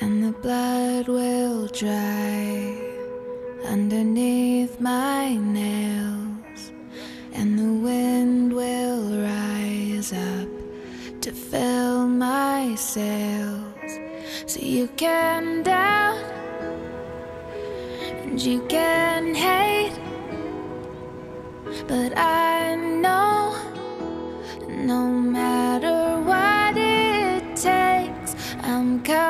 and the blood will dry underneath my nails, and the wind will rise up to fill my sails. So you can doubt and you can hate, but I know no matter what it takes, I'm coming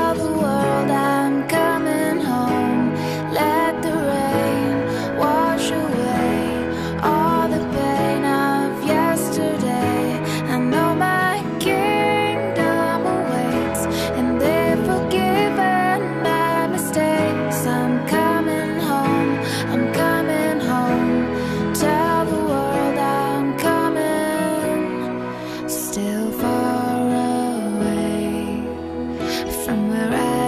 From where